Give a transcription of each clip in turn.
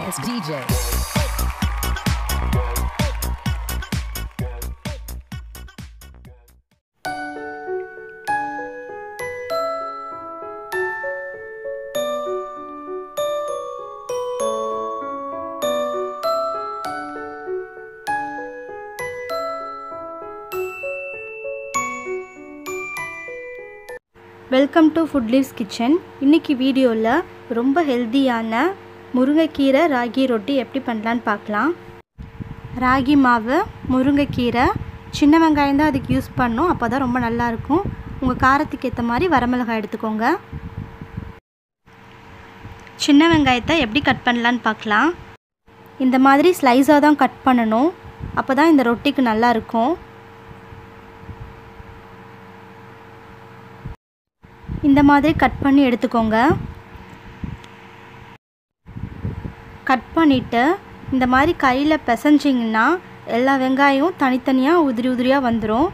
as DJ. Welcome to food leaves kitchen இன்றைக்கி வீடியோவில் ரொம்ப ஹெல்த்தியான முருங்கைக்கீரை ராகி ரொட்டி எப்படி பண்ணலான்னு பார்க்கலாம். ராகி மாவு முருங்கைக்கீரை. சின்ன வெங்காயம் தான் அதுக்கு யூஸ் பண்ணோம் அப்போ தான் ரொம்ப நல்லாயிருக்கும் உங்கள் காரத்துக்கு ஏற்ற மாதிரி வரமிளகாய் எடுத்துக்கோங்க. சின்ன வெங்காயத்தை எப்படி கட் பண்ணலான்னு பார்க்கலாம். இந்த மாதிரி ஸ்லைஸாக தான் கட் பண்ணணும். அப்போ தான் இந்த ரொட்டிக்கு நல்லா இருக்கும். இந்த மாதிரி கட் பண்ணி எடுத்துக்கோங்க. கட் பண்ணிவிட்டு இந்த மாதிரி கையில் பிசைஞ்சிங்கன்னா எல்லா வெங்காயம் தனித்தனியாக உதிரி உதிரியாக வந்துடும்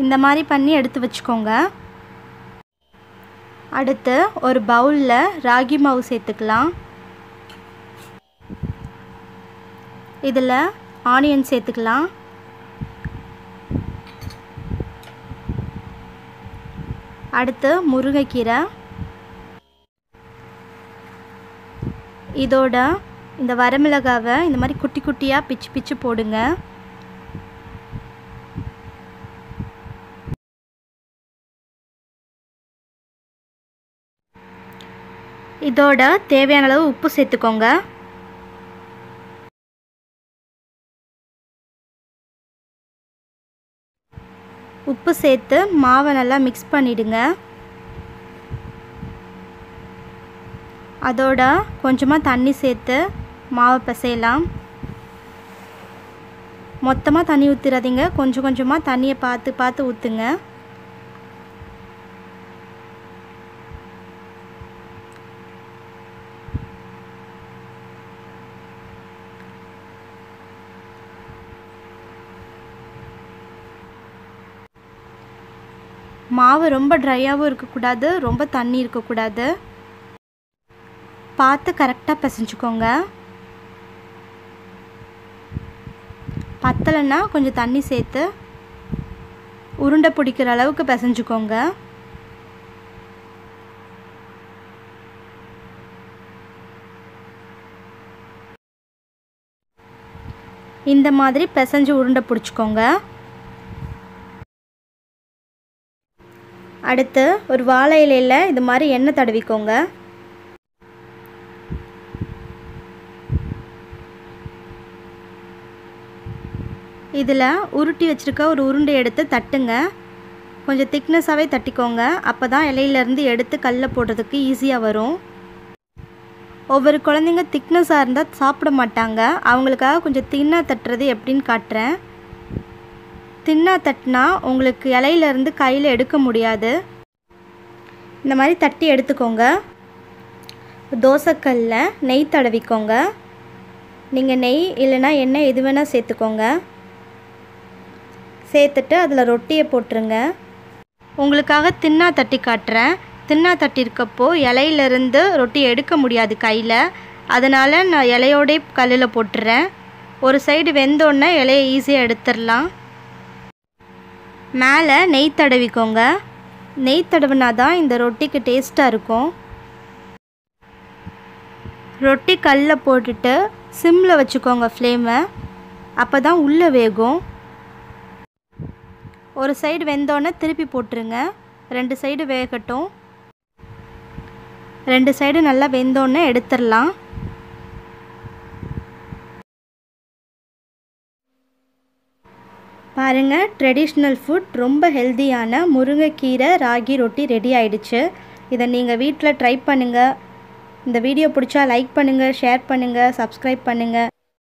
இந்த மாதிரி பண்ணி எடுத்து வச்சுக்கோங்க. அடுத்து ஒரு பவுலில் ராகி மாவு சேர்த்துக்கலாம். இதில் ஆனியன் சேர்த்துக்கலாம். அடுத்து முருங்கைக்கீரை. இதோட இந்த வரமிளகாவை இந்த மாதிரி குட்டி குட்டியாக பிச்சு பிச்சு போடுங்க. இதோட தேவையான அளவு உப்பு சேர்த்துக்கோங்க. உப்பு சேர்த்து மாவை நல்லா மிக்ஸ் பண்ணிவிடுங்க அதோட கொஞ்சமாக தண்ணி சேர்த்து மாவை பிசையலாம். மொத்தமாக தண்ணி ஊற்றிடாதீங்க கொஞ்சம் கொஞ்சமாக தண்ணியை பார்த்து பார்த்து ஊற்றுங்க மாவு ரொம்ப ட்ரையாகவும் இருக்கக்கூடாது. ரொம்ப தண்ணி இருக்கக்கூடாது. பார்த்து கரெக்டாக பிசைஞ்சுக்கோங்க. பத்தலைன்னா கொஞ்சம் தண்ணி சேர்த்து உருண்டை பிடிக்கிற அளவுக்கு பிசைஞ்சுக்கோங்க. இந்த மாதிரி பிசைஞ்சு உருண்டை பிடிச்சிக்கோங்க. அடுத்து ஒரு வாழை இலையில் இது மாதிரி எண்ணெய் தடவிக்கோங்க. இதில் உருட்டி வச்சுருக்க ஒரு உருண்டை எடுத்து தட்டுங்க. கொஞ்சம் திக்னஸாகவே தட்டிக்கோங்க. அப்போ தான் இலையிலேருந்து எடுத்து கல்லில் போடுறதுக்கு ஈஸியாக வரும். ஒவ்வொரு குழந்தைங்க திக்னஸாக இருந்தால் சாப்பிட மாட்டாங்க. அவங்களுக்காக கொஞ்சம் தின்னாக தட்டுறது எப்படின்னு காட்டுறேன். தின்னாக தட்டினா உங்களுக்கு இலையிலேருந்து கையில் எடுக்க முடியாது. இந்த மாதிரி தட்டி எடுத்துக்கோங்க. தோசைக்கல்லில் நெய் தடவிக்கோங்க. நீங்கள் நெய் இல்லைன்னா எண்ணெய் எது வேணால் சேர்த்துக்கோங்க. சேர்த்துட்டு அதில் ரொட்டியை போட்டுருங்க. உங்களுக்காக தின்னா தட்டி காட்டுறேன். தின்னா தட்டி இருக்கப்போ இலையிலேருந்து ரொட்டி எடுக்க முடியாது கையில். அதனால் நான் இலையோடே கல்லில் போட்டுறேன். ஒரு சைடு வெந்தோடனே இலையை ஈஸியாக எடுத்துடலாம். மேலே நெய் தடவிக்கோங்க. நெய் தடவினா தான் இந்த ரொட்டிக்கு டேஸ்ட்டாக இருக்கும். ரொட்டி கல்லில் போட்டுட்டு சிம்மில் வச்சுக்கோங்க ஃப்ளேமை அப்போ தான் உள்ளே வேகும். ஒரு சைடு வெந்தோடனே திருப்பி போட்டுருங்க. ரெண்டு சைடு வேகட்டும். ரெண்டு சைடு நல்லா வெந்தோடனே எடுத்துடலாம். பாருங்கள் ட்ரெடிஷ்னல் ஃபுட் ரொம்ப ஹெல்த்தியான முருங்கைக்கீரை ராகி ரொட்டி ரெடி ஆயிடுச்சு. இதை நீங்கள் வீட்டில் ட்ரை பண்ணுங்கள் இந்த வீடியோ பிடிச்சா லைக் பண்ணுங்கள் ஷேர் பண்ணுங்கள் சப்ஸ்கிரைப் பண்ணுங்கள்